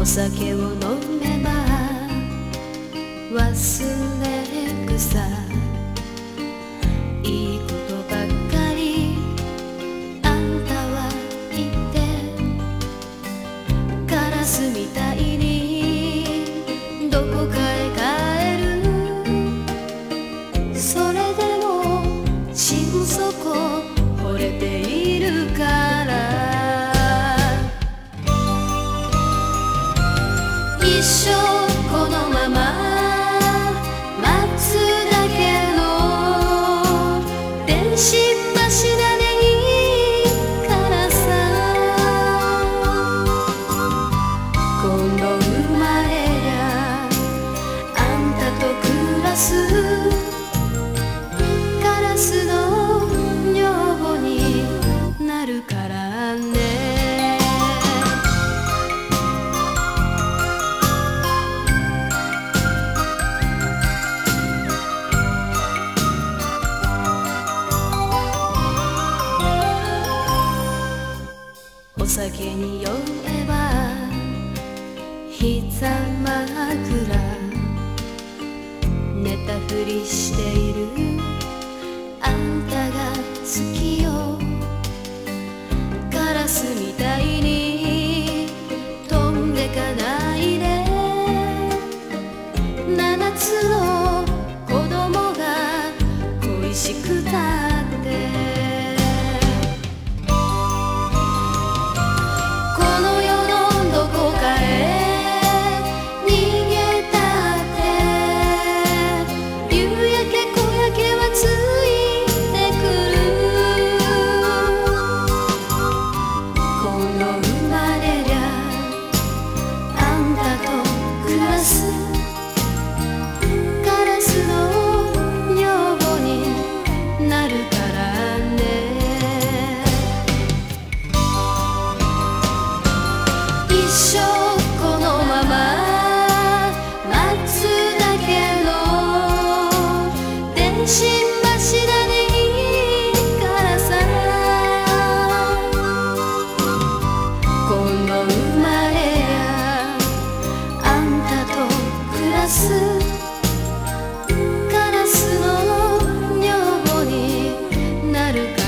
お酒を飲めば忘れるさ。いいことばっかりあんたは言ってカラスみたいにどこかへ帰る。それでも心底惚れているお酒に酔えば膝枕寝たふりしている。あんたが好きよ。カラスみたいに飛んでかないで。七つの子供が恋しくたスラスの女房になるか